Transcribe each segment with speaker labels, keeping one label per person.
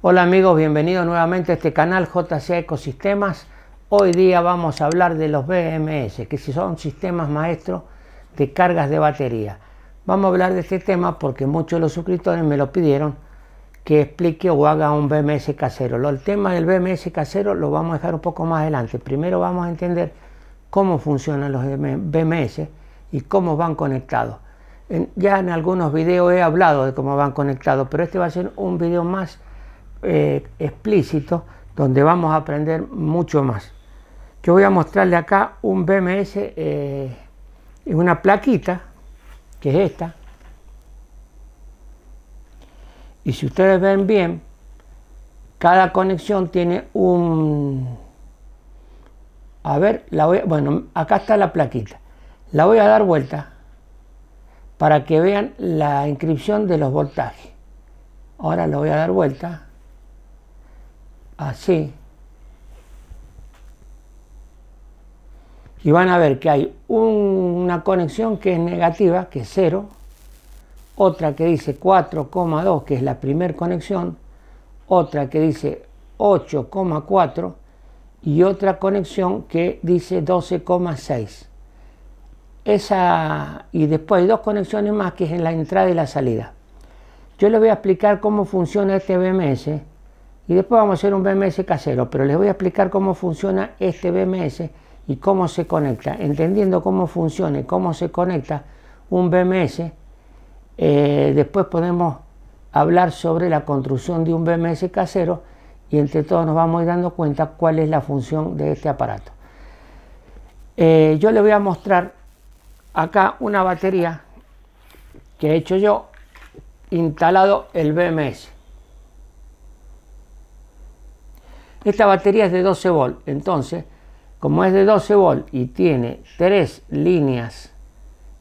Speaker 1: Hola amigos, bienvenidos nuevamente a este canal JCA Ecosistemas. Hoy día vamos a hablar de los BMS, que son sistemas maestros de cargas de batería. Vamos a hablar de este tema porque muchos de los suscriptores me lo pidieron que explique o haga un BMS casero. El tema del BMS casero lo vamos a dejar un poco más adelante. Primero vamos a entender cómo funcionan los BMS y cómo van conectados. ya en algunos videos he hablado de cómo van conectados, pero este va a ser un video más eh, explícito donde vamos a aprender mucho más. Yo voy a mostrarle acá un BMS, eh, una plaquita, que es esta. Y si ustedes ven bien, cada conexión tiene un... A ver, la voy, bueno, acá está la plaquita. La voy a dar vuelta para que vean la inscripción de los voltajes. Ahora la voy a dar vuelta así. Y van a ver que hay una conexión que es negativa, que es 0, otra que dice 4,2, que es la primera conexión, otra que dice 8,4 y otra conexión que dice 12,6. Esa, y después hay dos conexiones más que es en la entrada y la salida. Yo les voy a explicar cómo funciona este BMS y después vamos a hacer un BMS casero, pero les voy a explicar cómo funciona este BMS y cómo se conecta. Entendiendo cómo funciona y cómo se conecta un BMS, eh, después podemos hablar sobre la construcción de un BMS casero y entre todos nos vamos a ir dando cuenta cuál es la función de este aparato. Eh, yo les voy a mostrar acá una batería que he hecho yo instalado el BMS. Esta batería es de 12 volt, entonces, como es de 12 volt y tiene tres líneas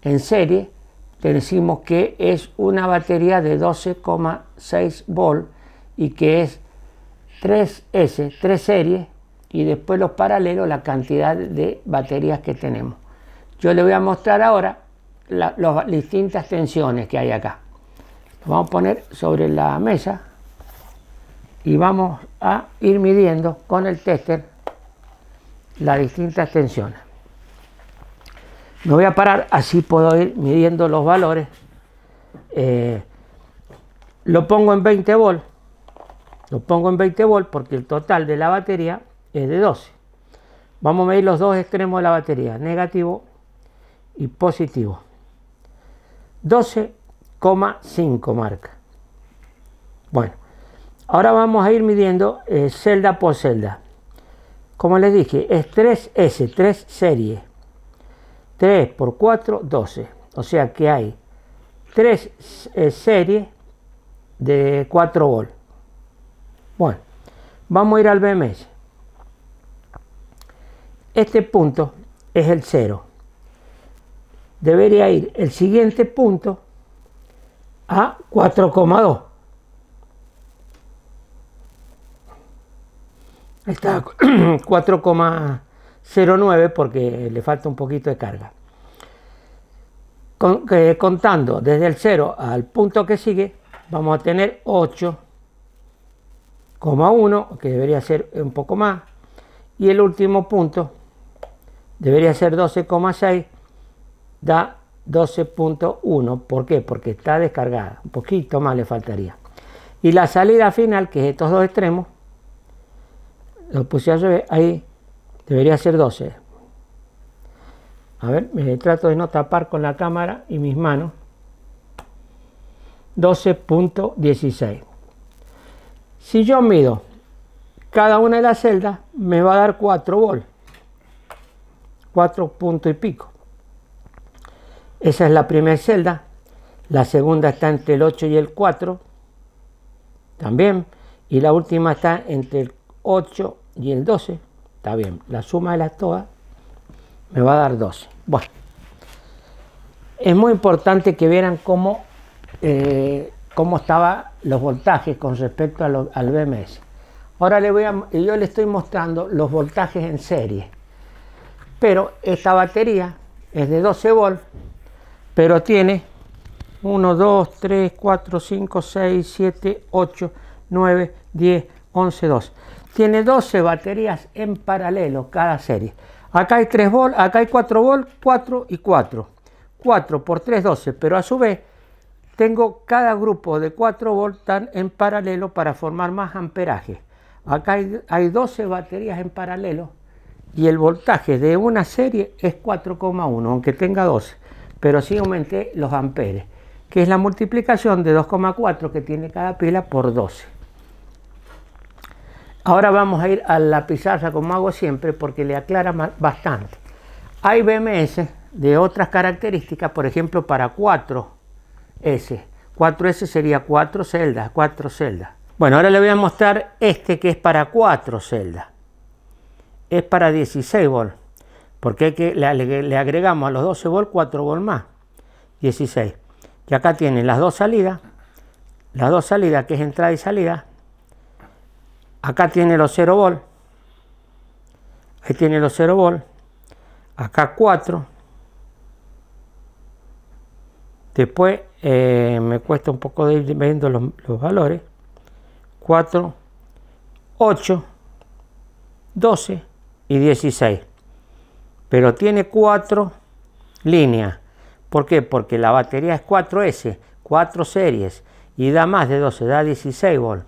Speaker 1: en serie, decimos que es una batería de 12,6 volt y que es 3S, 3 series, y después los paralelos, la cantidad de baterías que tenemos. Yo le voy a mostrar ahora las distintas tensiones que hay acá. Lo vamos a poner sobre la mesa y vamos a ir midiendo con el tester las distintas tensiones. Me voy a parar, así puedo ir midiendo los valores. Eh, lo pongo en 20 volt. Lo pongo en 20 volt porque el total de la batería es de 12. Vamos a medir los dos extremos de la batería, negativo y positivo. 12,5 marca. Bueno, Ahora vamos a ir midiendo eh, celda por celda. Como les dije, es 3S, 3 series. 3 por 4, 12. O sea que hay 3 eh, series de 4 volt. Bueno, vamos a ir al BMS. Este punto es el 0. Debería ir el siguiente punto a 4,2. Está 4,09 porque le falta un poquito de carga. contando desde el 0 al punto que sigue, vamos a tener 8,1, que debería ser un poco más, y el último punto debería ser 12,6, da 12.1. ¿Por qué? Porque está descargada, un poquito más le faltaría. Y la salida final, que es estos dos extremos, lo puse al ahí debería ser 12. A ver, me trato de no tapar con la cámara y mis manos. 12.16. Si yo mido cada una de las celdas, me va a dar 4 volt. 4 puntos y pico. Esa es la primera celda. La segunda está entre el 8 y el 4. También. Y la última está entre el 8 y el 12, está bien, la suma de las todas me va a dar 12. Bueno, es muy importante que vieran cómo, eh, cómo estaban los voltajes con respecto al BMS. Ahora le voy a, yo le estoy mostrando los voltajes en serie, pero esta batería es de 12 volt, pero tiene 1, 2, 3, 4, 5, 6, 7, 8, 9, 10, 11, 12. Tiene 12 baterías en paralelo cada serie. Acá hay 3 volt, acá hay 4 volt, 4 y 4. 4 por 3, 12, pero a su vez tengo cada grupo de 4 volt en paralelo para formar más amperaje. Acá hay, hay 12 baterías en paralelo y el voltaje de una serie es 4,1, aunque tenga 12, pero sí aumenté los amperes, que es la multiplicación de 2,4 que tiene cada pila por 12. Ahora vamos a ir a la pizarra como hago siempre porque le aclara bastante. Hay BMS de otras características, por ejemplo para 4S. 4S sería 4 celdas, 4 celdas. Bueno, ahora le voy a mostrar este que es para 4 celdas es para 16 volt, porque que, le, agregamos a los 12 volt 4 volt más, 16. Y acá tiene las dos salidas, las dos salidas que es entrada y salida. Acá tiene los 0 volt, ahí tiene los 0 volt, acá 4. Después eh, me cuesta un poco de ir viendo los, los valores. 4, 8, 12, y 16. Pero tiene cuatro líneas. ¿Por qué? Porque la batería es 4S, 4 series y da más de 12, da 16 volt.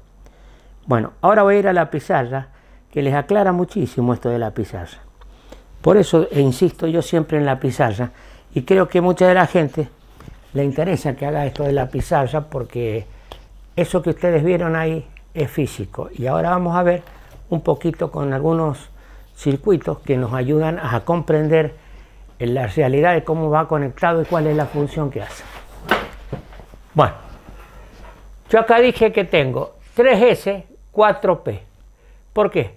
Speaker 1: Bueno, ahora voy a ir a la pizarra que les aclara muchísimo esto de la pizarra. Por eso e insisto yo siempre en la pizarra y creo que mucha de la gente le interesa que haga esto de la pizarra porque eso que ustedes vieron ahí es físico. Y ahora vamos a ver un poquito con algunos circuitos que nos ayudan a comprender la realidad de cómo va conectado y cuál es la función que hace. Bueno, yo acá dije que tengo 3S, 4P. ¿Por qué?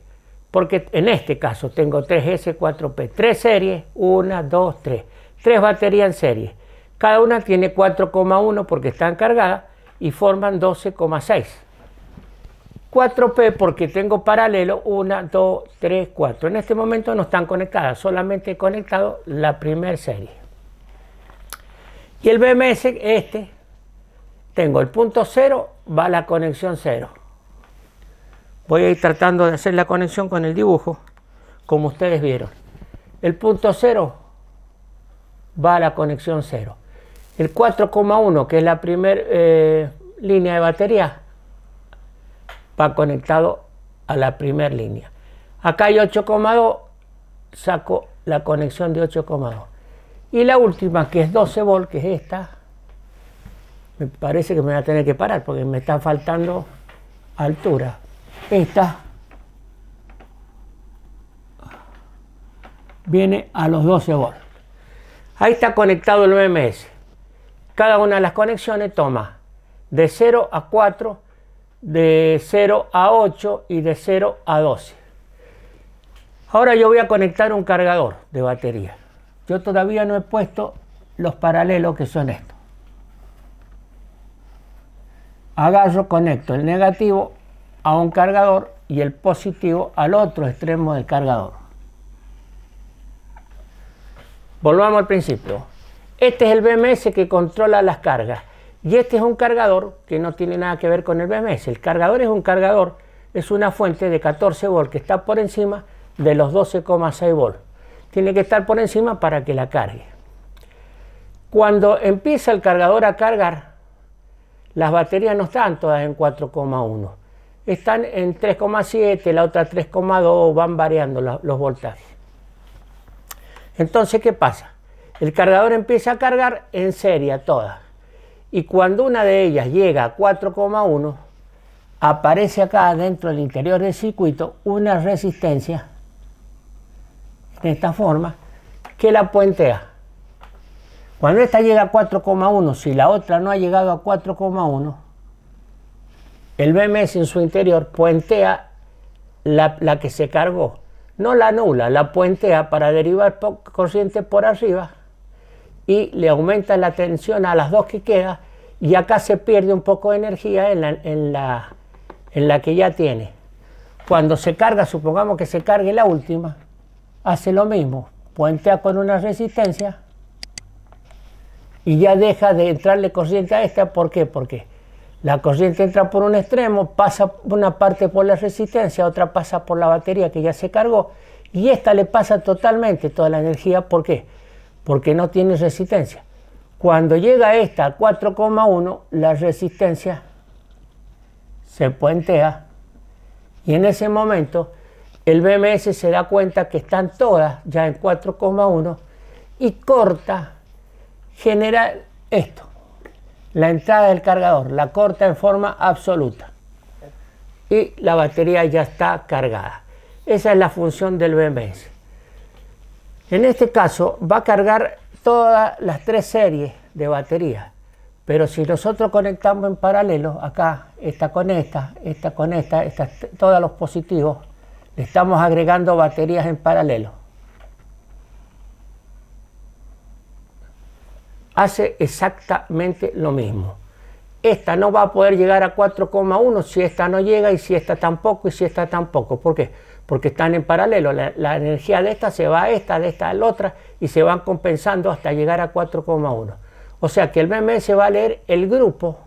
Speaker 1: Porque en este caso tengo 3S, 4P, tres series, 1, 2, 3. Tres baterías en serie. Cada una tiene 4,1 porque están cargadas y forman 12,6. 4P porque tengo paralelo 1, 2, 3, 4. En este momento no están conectadas, solamente he conectado la primera serie. Y el BMS, este, tengo el punto 0, va a la conexión 0. Voy a ir tratando de hacer la conexión con el dibujo, como ustedes vieron. El punto 0 va a la conexión 0. El 4,1, que es la primera eh, línea de batería, va conectado a la primera línea. Acá hay 8,2, saco la conexión de 8,2. Y la última, que es 12 volt, que es esta, me parece que me voy a tener que parar porque me está faltando altura. Esta viene a los 12 volt. Ahí está conectado el BMS. Cada una de las conexiones toma de 0 a 4 de 0 a 8 y de 0 a 12. Ahora yo voy a conectar un cargador de batería. Yo todavía no he puesto los paralelos que son estos. Agarro, conecto el negativo a un cargador y el positivo al otro extremo del cargador. Volvamos al principio. Este es el BMS que controla las cargas. Y este es un cargador que no tiene nada que ver con el BMS. El cargador es un cargador, es una fuente de 14 volt que está por encima de los 12,6 volt. Tiene que estar por encima para que la cargue. Cuando empieza el cargador a cargar, las baterías no están todas en 4,1. Están en 3,7, la otra 3,2, van variando los voltajes. Entonces, ¿qué pasa? El cargador empieza a cargar en serie todas y cuando una de ellas llega a 4,1, aparece acá dentro del interior del circuito una resistencia de esta forma que la puentea. Cuando esta llega a 4,1, si la otra no ha llegado a 4,1, el BMS en su interior puentea la, que se cargó. No la nula, la puentea para derivar corriente por arriba y le aumenta la tensión a las dos que queda y acá se pierde un poco de energía en la, en la, en la que ya tiene. Cuando se carga, supongamos que se cargue la última, hace lo mismo, puentea con una resistencia y ya deja de entrarle corriente a esta. ¿Por qué? Porque La corriente entra por un extremo, pasa una parte por la resistencia, otra pasa por la batería que ya se cargó y esta le pasa totalmente toda la energía. ¿Por qué? Porque no tiene resistencia. Cuando llega esta a 4,1, la resistencia se puentea y en ese momento el BMS se da cuenta que están todas ya en 4,1 y corta, genera esto, la entrada del cargador, la corta en forma absoluta y la batería ya está cargada. Esa es la función del BMS. En este caso va a cargar todas las tres series de baterías, pero si nosotros conectamos en paralelo, acá, esta con esta, esta con esta, esta todos los positivos, le estamos agregando baterías en paralelo. Hace exactamente lo mismo. Esta no va a poder llegar a 4,1 si esta no llega y si esta tampoco y si esta tampoco. ¿Por qué? Porque están en paralelo. La, energía de esta se va a esta, de esta a la otra y se van compensando hasta llegar a 4,1. O sea que el BMS va a leer el grupo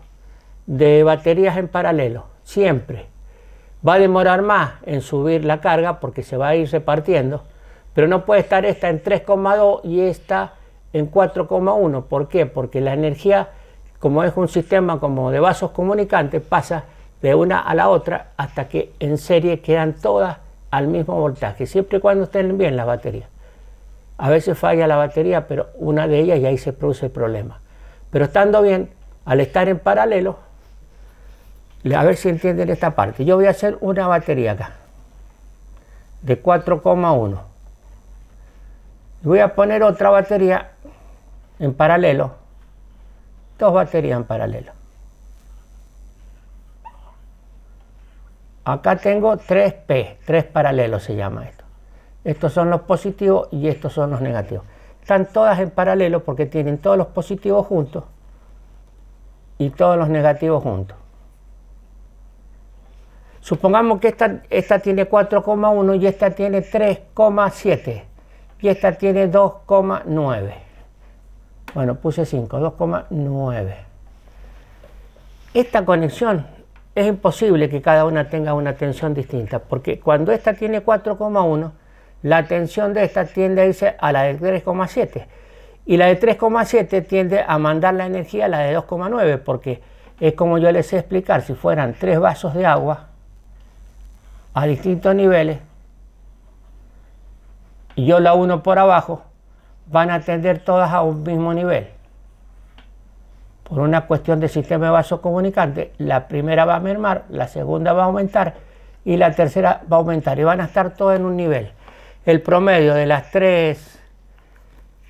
Speaker 1: de baterías en paralelo, siempre. Va a demorar más en subir la carga porque se va a ir repartiendo, pero no puede estar esta en 3,2 y esta en 4,1. ¿Por qué? Porque la energía, como es un sistema como de vasos comunicantes, pasa de una a la otra hasta que en serie quedan todas al mismo voltaje, siempre y cuando estén bien las baterías. A veces falla la batería, pero una de ellas y ahí se produce el problema. Pero estando bien, al estar en paralelo, a ver si entienden esta parte. Yo voy a hacer una batería acá, de 4,1. Voy a poner otra batería en paralelo, dos baterías en paralelo. Acá tengo 3P, 3 paralelos se llama esto. Estos son los positivos y estos son los negativos. Están todas en paralelo porque tienen todos los positivos juntos y todos los negativos juntos. Supongamos que esta, esta tiene 4,1 y esta tiene 3,7 y esta tiene 2,9. Bueno, puse 5, 2,9. Esta conexión es imposible que cada una tenga una tensión distinta, porque cuando esta tiene 4,1, la tensión de esta tiende a irse a la de 3,7 y la de 3,7 tiende a mandar la energía a la de 2,9, porque es como yo les sé explicar, si fueran tres vasos de agua, a distintos niveles y yo la uno por abajo, van a tender todas a un mismo nivel. Por una cuestión de sistema de vaso comunicante, la primera va a mermar, la segunda va a aumentar y la tercera va a aumentar y van a estar todas en un nivel. El promedio de las tres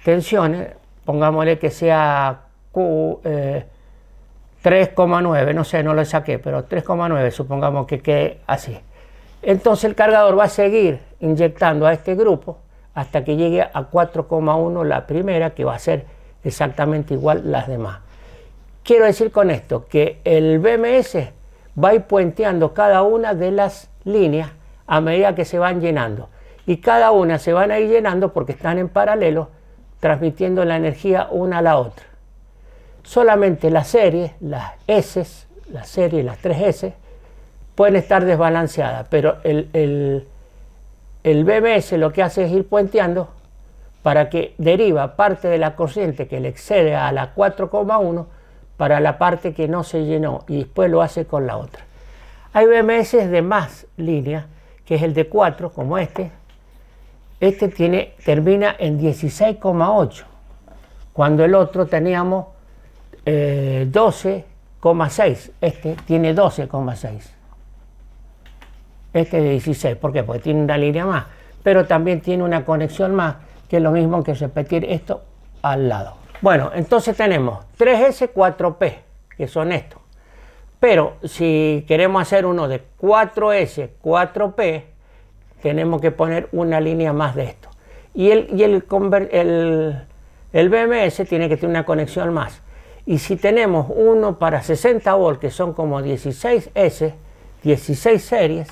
Speaker 1: tensiones, pongámosle que sea Q, 3,9, eh, no sé, no lo saqué, pero 3,9, supongamos que quede así. Entonces el cargador va a seguir inyectando a este grupo hasta que llegue a 4,1 la primera, que va a ser exactamente igual las demás. Quiero decir con esto que el BMS va a ir puenteando cada una de las líneas a medida que se van llenando. Y cada una se van a ir llenando porque están en paralelo, transmitiendo la energía una a la otra. Solamente las series, las S, las series, las 3S, pueden estar desbalanceadas, pero el, el, BMS lo que hace es ir puenteando para que deriva parte de la corriente que le excede a la 4,1 para la parte que no se llenó y después lo hace con la otra. Hay BMS de más línea, que es el de 4, como este. Este tiene, termina en 16,8, cuando el otro teníamos 12,6. Eh, este tiene 12,6 este de 16. ¿Por qué? Porque tiene una línea más, pero también tiene una conexión más, que es lo mismo que repetir esto al lado. Bueno, entonces tenemos 3S, 4P, que son estos. Pero si queremos hacer uno de 4S, 4P, tenemos que poner una línea más de esto. Y el, y el, el, el BMS tiene que tener una conexión más. Y si tenemos uno para 60 volts, que son como 16S, 16 series,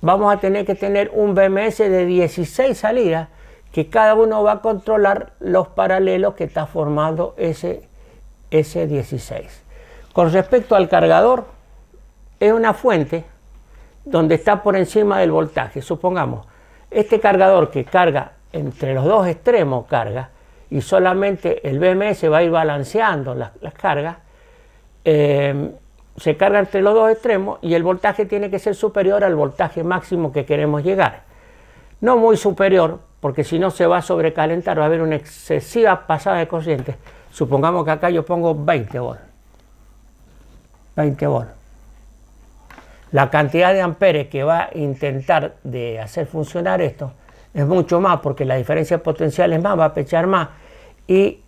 Speaker 1: vamos a tener que tener un BMS de 16 salidas que cada uno va a controlar los paralelos que está formando ese, ese 16. Con respecto al cargador, es una fuente donde está por encima del voltaje. Supongamos, este cargador que carga entre los dos extremos carga y solamente el BMS va a ir balanceando las, cargas, eh, se carga entre los dos extremos y el voltaje tiene que ser superior al voltaje máximo que queremos llegar. No muy superior, porque si no se va a sobrecalentar, va a haber una excesiva pasada de corriente. Supongamos que acá yo pongo 20 volts. 20 volts. La cantidad de amperes que va a intentar de hacer funcionar esto es mucho más porque la diferencia potencial es más, va a pechar más y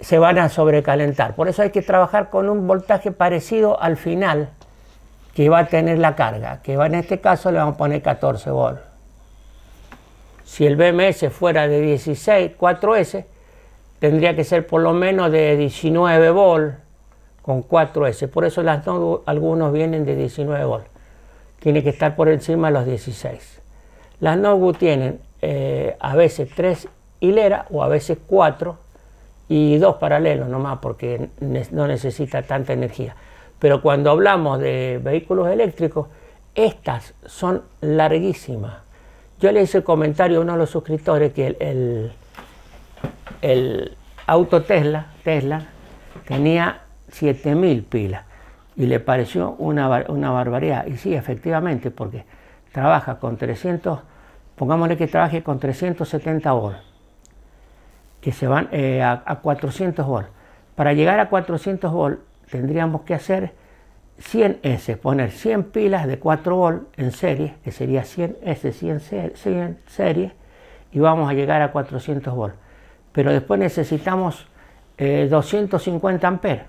Speaker 1: se van a sobrecalentar. Por eso hay que trabajar con un voltaje parecido al final que va a tener la carga, que va en este caso le vamos a poner 14 volts. Si el BMS fuera de 16, 4S, tendría que ser por lo menos de 19 volts con 4S. Por eso las algunos vienen de 19 volts. Tiene que estar por encima de los 16. Las NOGU tienen eh, a veces 3 hileras o a veces 4 y dos paralelos nomás porque no necesita tanta energía. Pero cuando hablamos de vehículos eléctricos, estas son larguísimas. Yo le hice comentario a uno de los suscriptores que el, el, auto Tesla, Tesla tenía 7000 pilas y le pareció una, una, barbaridad. Y sí, efectivamente, porque trabaja con 300, pongámosle que trabaje con 370 volts, que se van eh, a, a 400 volts. Para llegar a 400 volts tendríamos que hacer 100 S, poner 100 pilas de 4 volt en serie, que sería 100 S, 100, 100 serie, y vamos a llegar a 400 volt. Pero después necesitamos 250 eh, amperes.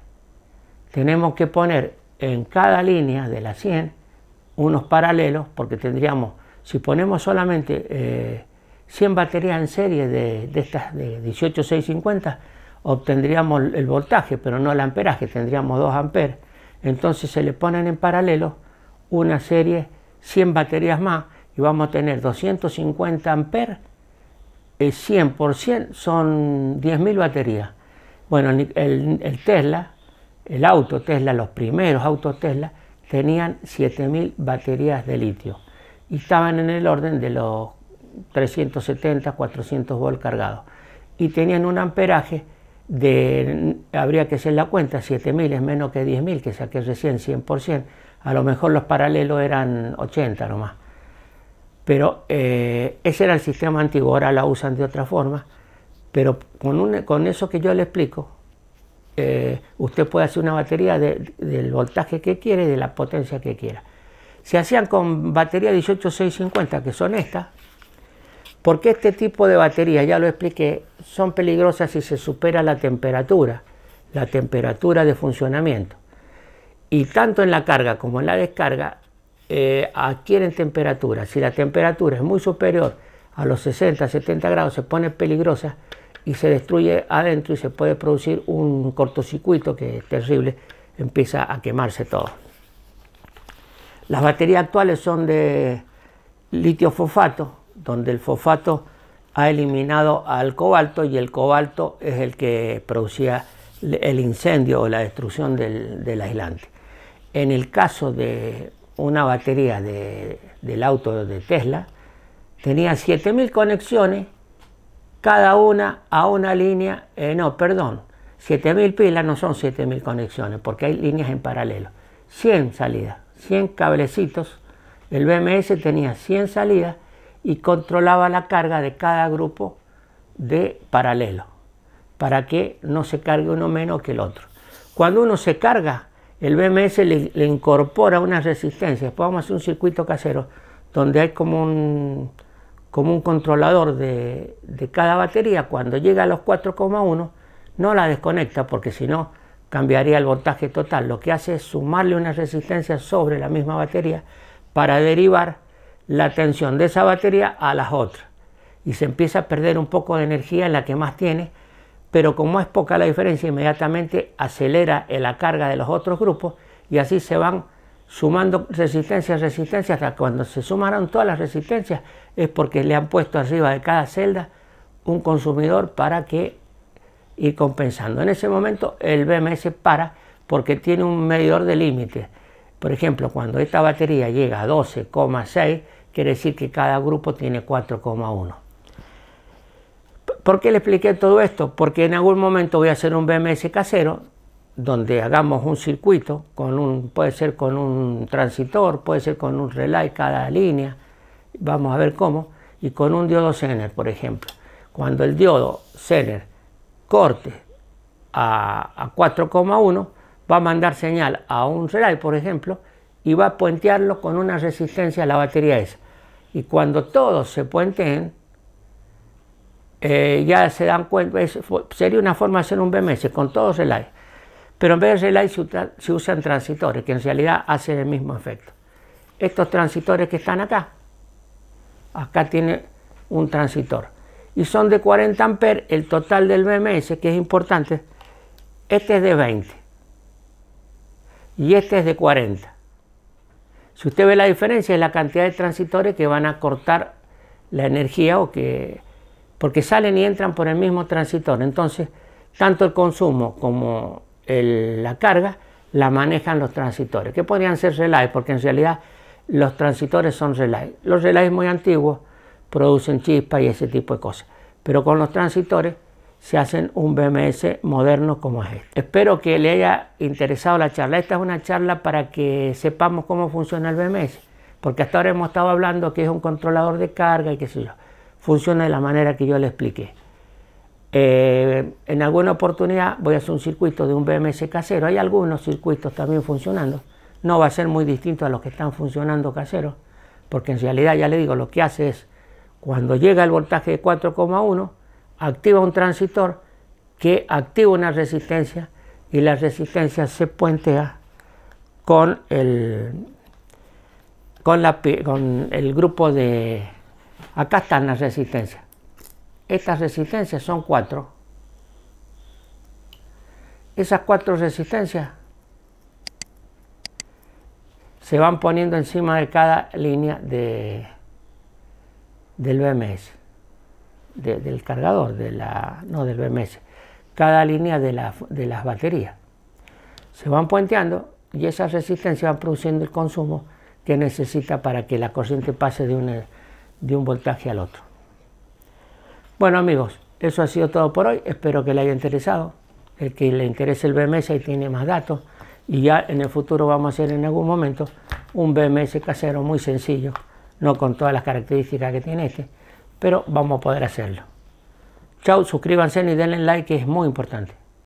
Speaker 1: Tenemos que poner en cada línea de la 100 unos paralelos, porque tendríamos, si ponemos solamente 100 eh, baterías en serie de, estas de 18650, obtendríamos el voltaje, pero no el amperaje, tendríamos 2 amperes entonces se le ponen en paralelo una serie 100 baterías más y vamos a tener 250 amperes, el 100% son 10.000 baterías. Bueno, el, Tesla, el auto Tesla, los primeros autos Tesla, tenían 7.000 baterías de litio y estaban en el orden de los 370, 400 volts cargados y tenían un amperaje de, habría que hacer la cuenta, 7.000 es menos que 10.000, que saqué recién 100%, a lo mejor los paralelos eran 80 nomás. Pero eh, ese era el sistema antiguo, ahora la usan de otra forma, pero con, con eso que yo le explico, eh, usted puede hacer una batería del voltaje que quiere de la potencia que quiera. Se hacían con batería 18650, que son estas, porque este tipo de baterías, ya lo expliqué, son peligrosas si se supera la temperatura, la temperatura de funcionamiento. Y tanto en la carga como en la descarga eh, adquieren temperatura. Si la temperatura es muy superior a los 60, 70 grados, se pone peligrosa y se destruye adentro y se puede producir un cortocircuito que es terrible, empieza a quemarse todo. Las baterías actuales son de litio fosfato, donde el fosfato ha eliminado al cobalto y el cobalto es el que producía el incendio o la destrucción del, aislante. En el caso de una batería del auto de Tesla, tenía 7000 conexiones, cada una a una línea, eh, no, perdón, 7000 pilas no son 7000 conexiones, porque hay líneas en paralelo. 100 salidas, 100 cablecitos, el BMS tenía 100 salidas y controlaba la carga de cada grupo de paralelo para que no se cargue uno menos que el otro. Cuando uno se carga, el BMS le, incorpora una resistencia. Después vamos a hacer un circuito casero donde hay como un, como un controlador de, de cada batería. Cuando llega a los 4,1 no la desconecta porque si no cambiaría el voltaje total. Lo que hace es sumarle una resistencia sobre la misma batería para derivar la tensión de esa batería a las otras y se empieza a perder un poco de energía en la que más tiene, pero como es poca la diferencia, inmediatamente acelera la carga de los otros grupos y así se van sumando resistencias, resistencias, hasta cuando se sumaron todas las resistencias es porque le han puesto arriba de cada celda un consumidor para que ir compensando. En ese momento el BMS para porque tiene un medidor de límite. Por ejemplo, cuando esta batería llega a 12,6, quiere decir que cada grupo tiene 4,1. ¿Por qué le expliqué todo esto? Porque en algún momento voy a hacer un BMS casero donde hagamos un circuito, con un, puede ser con un transitor, puede ser con un relay cada línea, vamos a ver cómo, y con un diodo Zener, por ejemplo. Cuando el diodo Zener corte a, a 4,1, va a mandar señal a un relay, por ejemplo, y va a puentearlo con una resistencia a la batería esa. Y cuando todos se puenteen, eh, ya se dan cuenta, sería una forma de hacer un BMS con todos relays. Pero en vez de relay se, usan transitores, que en realidad hacen el mismo efecto. Estos transitores que están acá, acá tiene un transitor. Y son de 40 amperes, el total del BMS, que es importante, este es de 20. Y este es de 40. Si usted ve la diferencia es la cantidad de transitores que van a cortar la energía o que porque salen y entran por el mismo transitor. Entonces, tanto el consumo como la carga la manejan los transitores, que podrían ser relays, porque en realidad los transitores son relays. Los relays muy antiguos producen chispas y ese tipo de cosas, pero con los transitores se hacen un BMS moderno como es este. Espero que le haya interesado la charla. Esta es una charla para que sepamos cómo funciona el BMS, porque hasta ahora hemos estado hablando que es un controlador de carga y qué sé yo funciona de la manera que yo le expliqué. Eh, en alguna oportunidad voy a hacer un circuito de un BMS casero. Hay algunos circuitos también funcionando. No va a ser muy distinto a los que están funcionando caseros, porque en realidad ya le digo, lo que hace es, cuando llega el voltaje de 4,1, activa un transitor que activa una resistencia y la resistencia se puentea con el, con, la, con el grupo de Acá están las resistencias. Estas resistencias son cuatro. Esas cuatro resistencias se van poniendo encima de cada línea de, del BMS, del cargador, de la, no del BMS, cada línea de, la, de las baterías. Se van puenteando y esas resistencias van produciendo el consumo que necesita para que la corriente pase de de un voltaje al otro. Bueno amigos, eso ha sido todo por hoy. Espero que le haya interesado. El que le interese el BMS ahí tiene más datos. Y ya en el futuro vamos a hacer en algún momento un BMS casero muy sencillo. No con todas las características que tiene este. Pero vamos a poder hacerlo. Chao, suscríbanse y denle like que es muy importante.